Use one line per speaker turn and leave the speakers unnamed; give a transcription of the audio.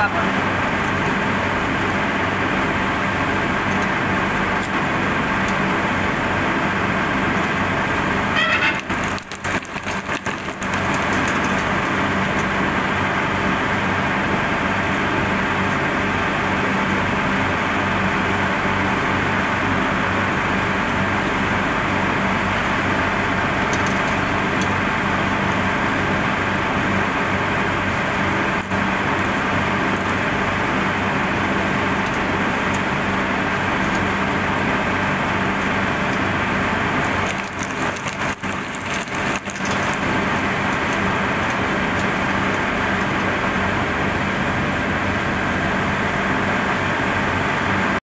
acá con